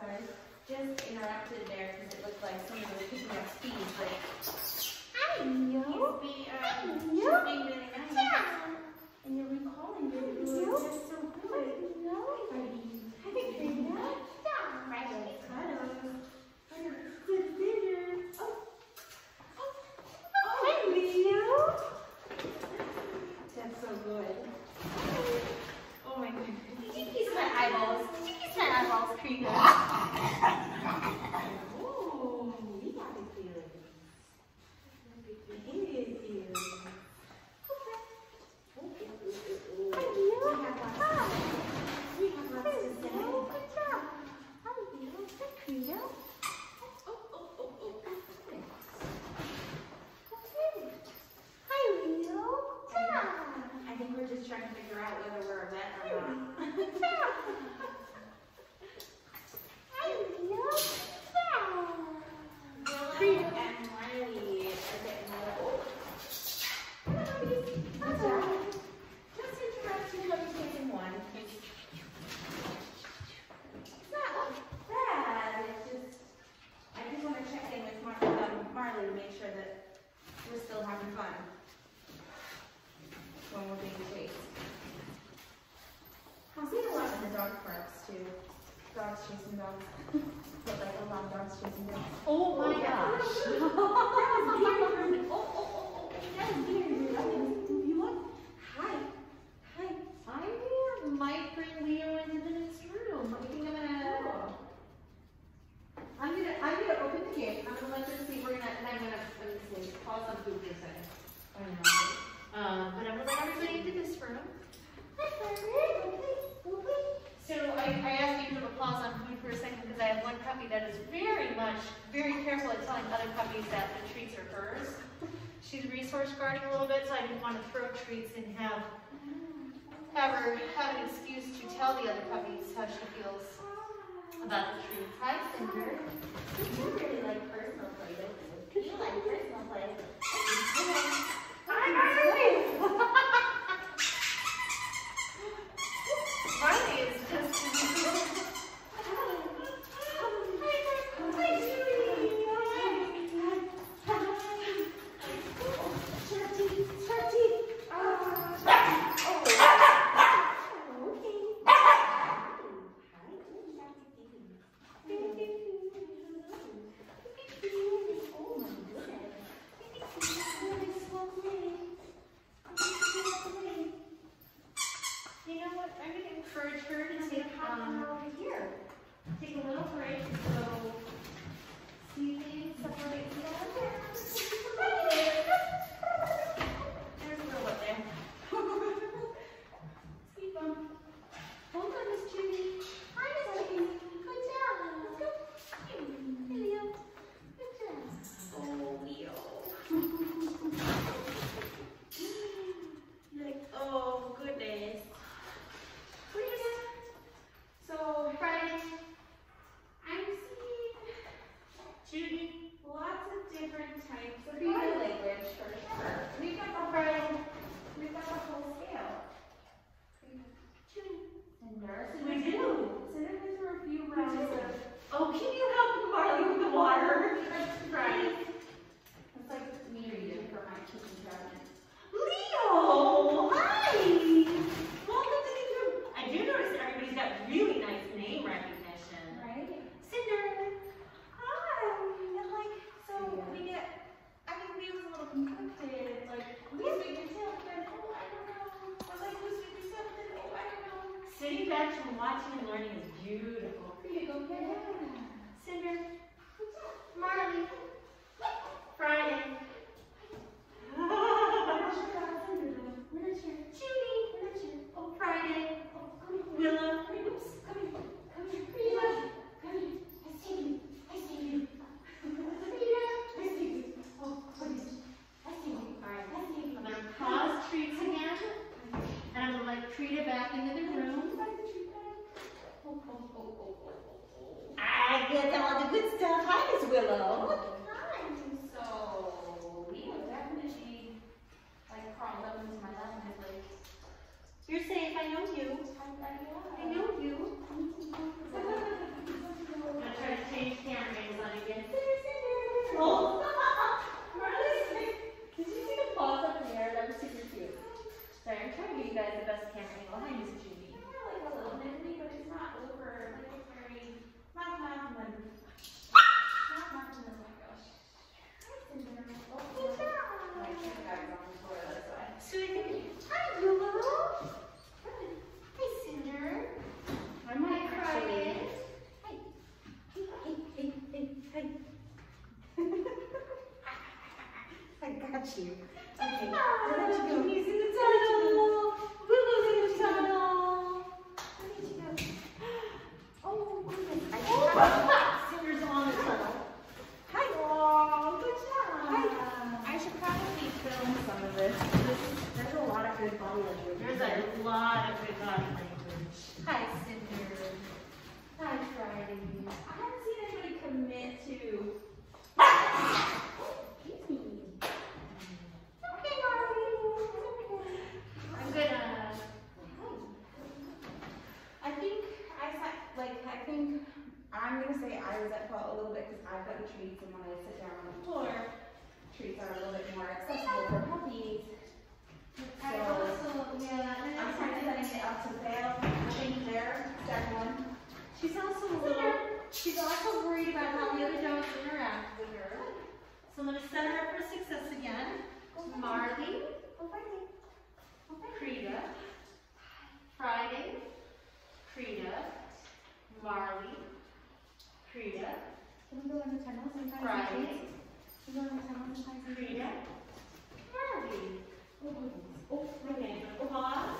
I just interrupted there because it looked like someone was picking up speed, but I know. He's be, um, He's being really nice. Yeah. And you're recalling your dog parks too. Dogs chasing dogs. but like a lot of dogs chasing dogs. Oh my oh, gosh. that was. Oh, oh, oh, oh, oh. That was. resource guarding a little bit, so I didn't want to throw treats and have, have her have an excuse to tell the other puppies how she feels about the treats. Hi, Cinder. You really like personal play, do You like personal play. Hi, Marley! Cinder, I know you. I'm trying to change camera angles on again. Oh. Sometimes right. I get. Sometimes I get. Where are? Oh, goodness. Oh, okay. Oh,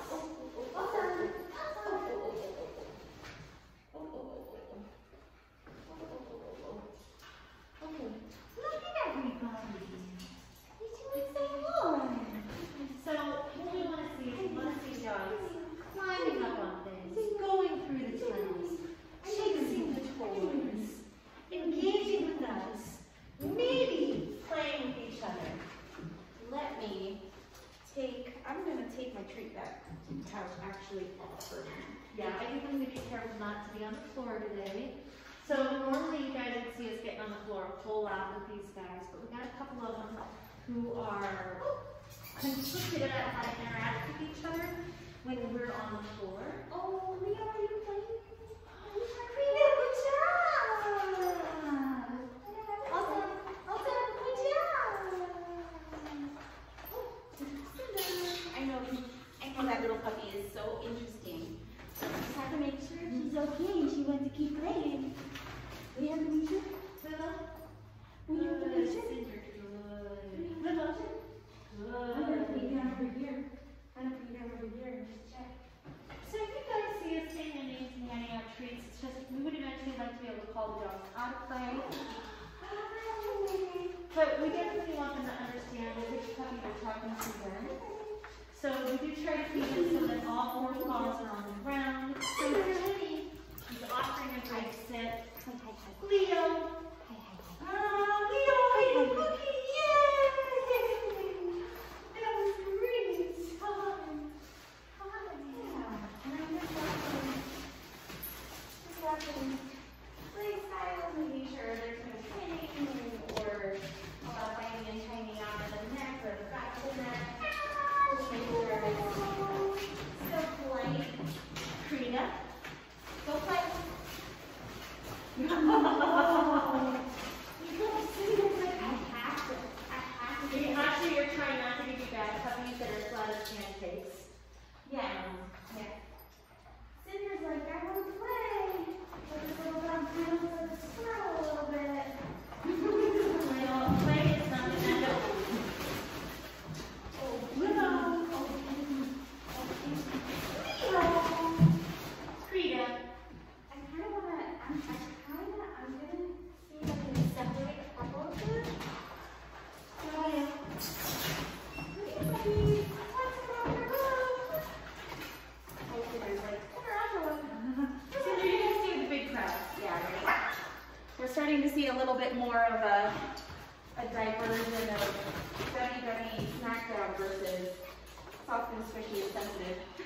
softness for heat sensitive.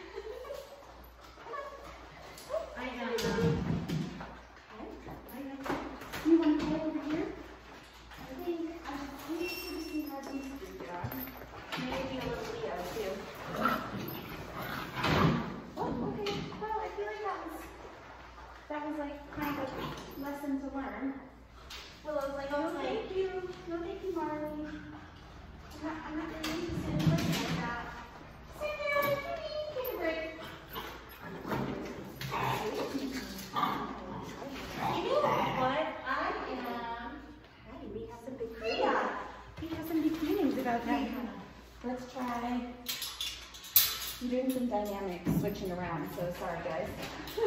I'm doing some dynamic switching around, so sorry guys.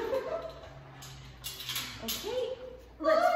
okay, let's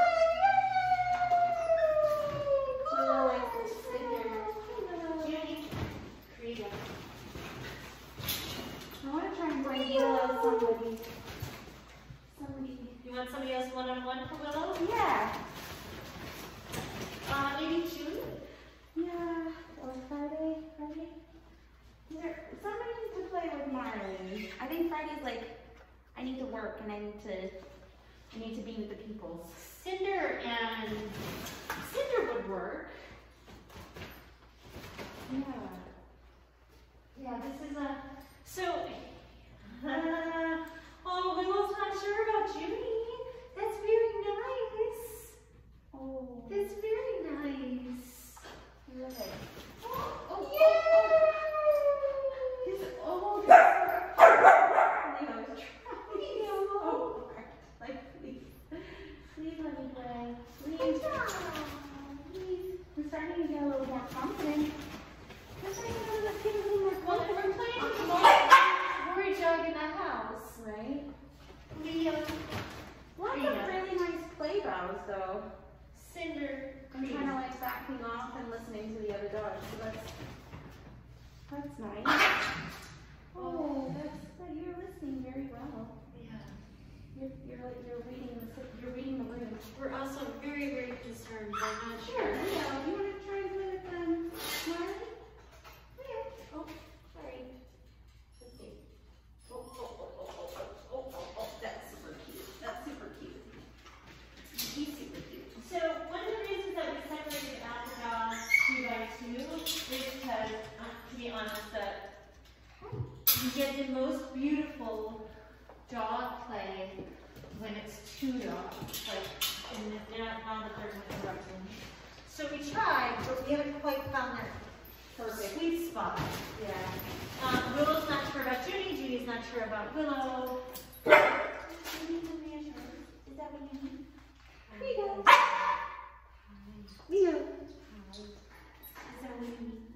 and so. Cinder, I'm please. kind of like backing off and listening to the other dog, so that's, that's nice. Oh. oh, that's, that you're listening very well. Yeah. You're, you're, you're reading the, you're reading the room. We're also very, very concerned. I'm not sure. Sure, yeah. You want to try with. Um, that you get the most beautiful dog play when it's two dogs, like in the, the third one. So we tried, but we haven't quite found that perfect sweet spot. Yeah. Um, Willow's not sure about Judy. Judy's not sure about Willow. Here you go. Here you go. Is that what you?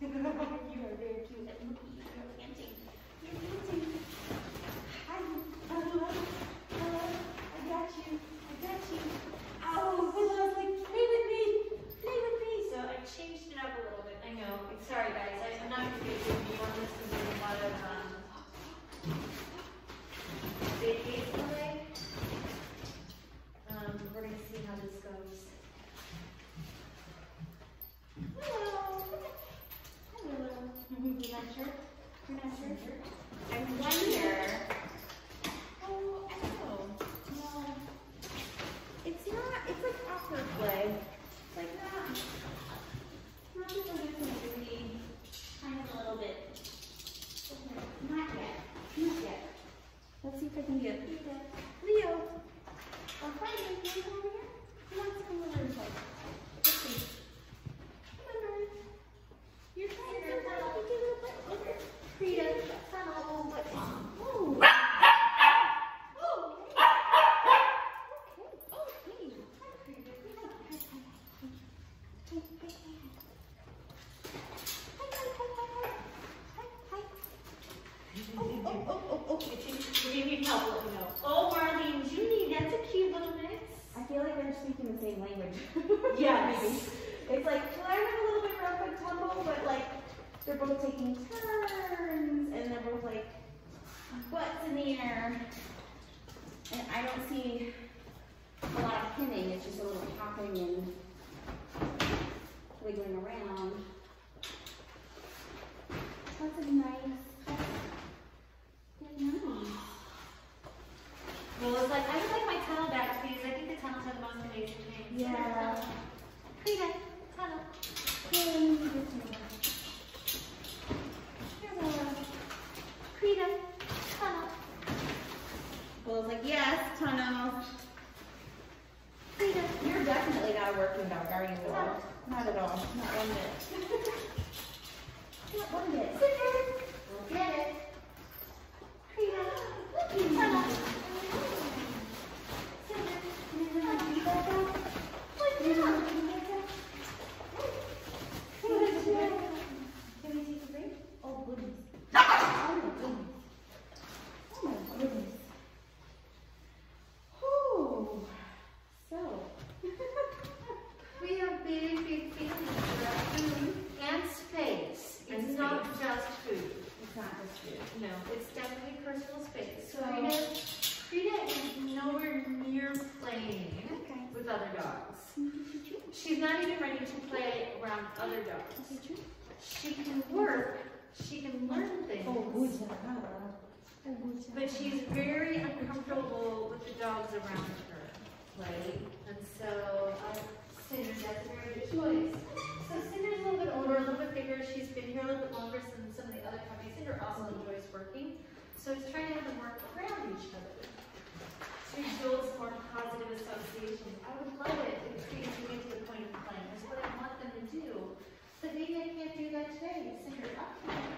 you are very cute. And you're panting. You're panting. Hi. Hello. Hello. I got you. I got you. Oh, Ow. Willow like, play with me. Play with me. So I changed it up a little bit. I know. Sorry, guys. I'm not going to Show. around her. And so uh, Cinder's that's a very good choice. So Cinder's a little bit older, a little bit bigger. She's been here a little bit longer than some of the other companies. Cinder also enjoys working. So it's trying to have them work around each other to build more positive associations. I would love it if students could get to the point of playing. That's what I want them to do. But maybe I can't do that today. Cinder, up here.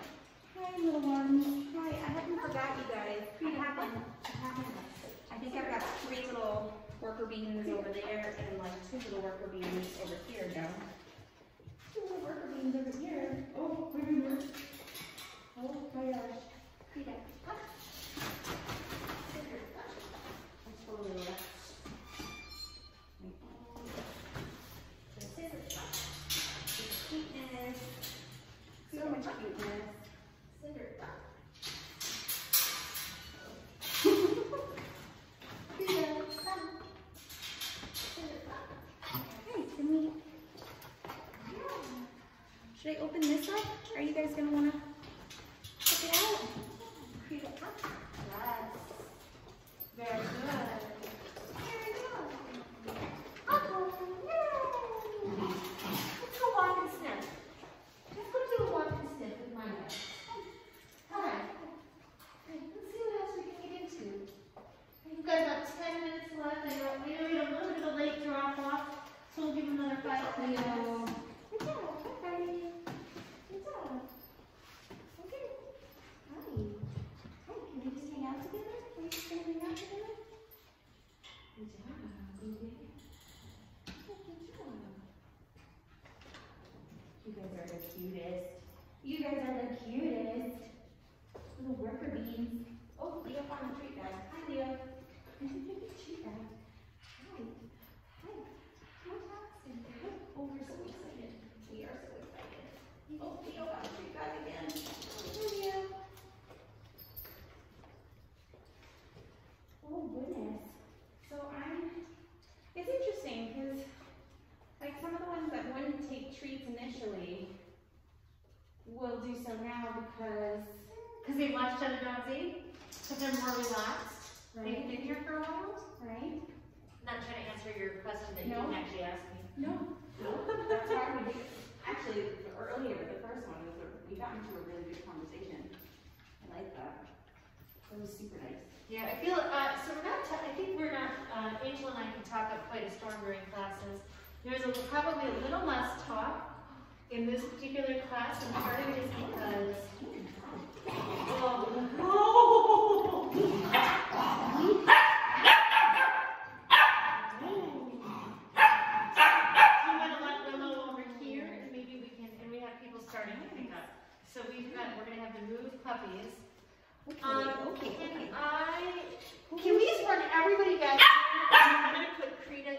Hi, little ones. Hi, I haven't forgot you guys. Happy happened. It happened. I think I've got three little worker beans over there and like two little worker beans over here now. Two little worker beans over here. Oh, wait a minute. Oh my gosh. I open classes. There's a, probably a little less talk in this particular class, and part of it is because, we're going to have the move puppies. Um, okay, can. I, can we just run everybody back? I'm going to put Krita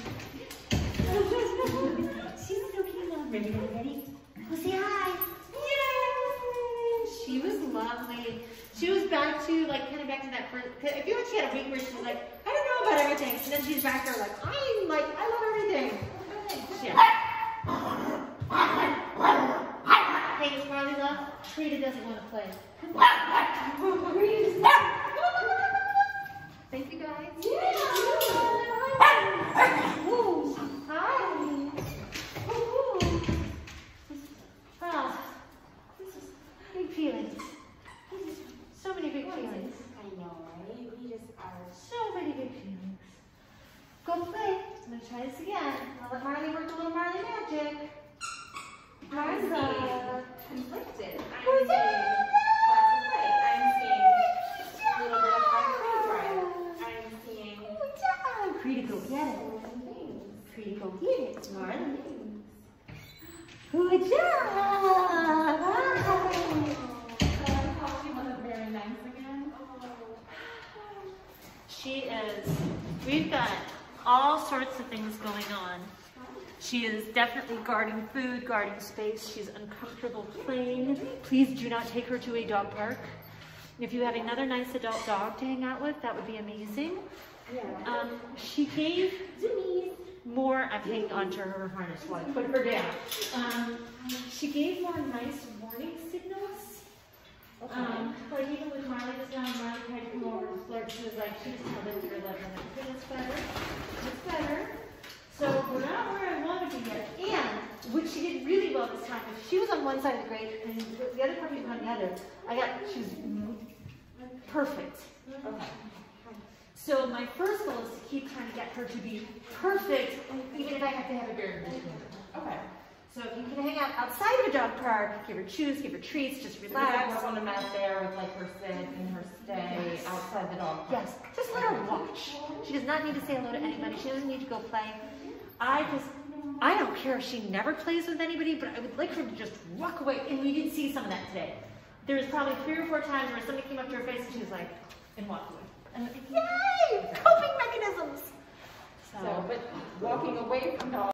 we've got all sorts of things going on. She is definitely guarding food, guarding space. She's uncomfortable playing. Please do not take her to a dog park. If you have another nice adult dog to hang out with, that would be amazing. Um, she gave more, I'm hanging onto her harness while I put her down. Um, she gave more nice warning signals. Um, like even with Marley just now, Marley tried to come over and flirt. She was like, she just held it to her lip and like, okay, that's better. That's better. So we're not where I want to be yet. And what she did really well this time, she was on one side of the grate and the other puppy was on the other. I got, she was perfect. Okay. So my first goal is to keep trying to get her to be perfect, even if I have to have a between. Okay. So if you can hang out outside of a dog park, give her chews, give her treats, just Relax. on the mat there with like her sit and her stay Yes. outside the dog. park. Yes, just let her watch. She does not need to say hello to anybody. She doesn't need to go play. I just, I don't care if she never plays with anybody, but I would like her to just walk away. And we did see some of that today. There was probably three or four times where somebody came up to her face and she was like, and walked away. And I'm like, yay, coping mechanisms. So, but walking away from dogs.